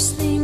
first thing